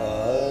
the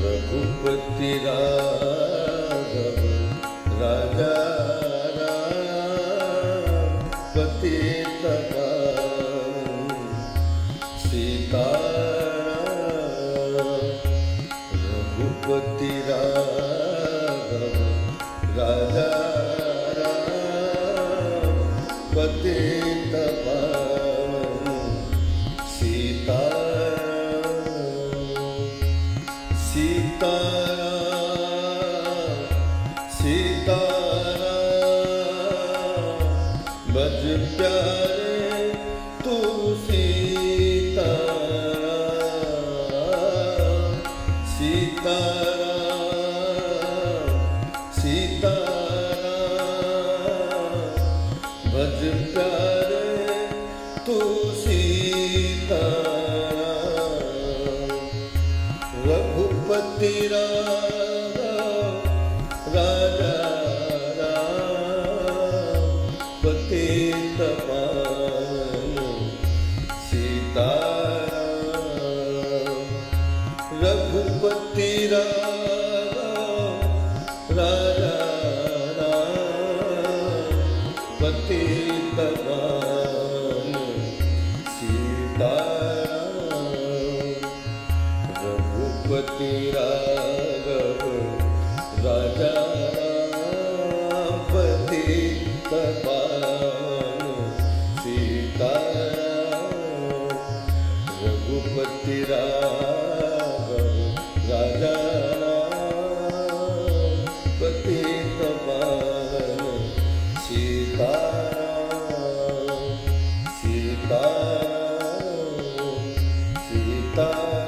Raghupati Raghav राजा राम पति सीता रघुपति राघव राजा बज प्यारे तू सीता सीता। रघुपति पति तवान सीता रघुपति राघव राजा पति तवान सीता रघुपति रा सीता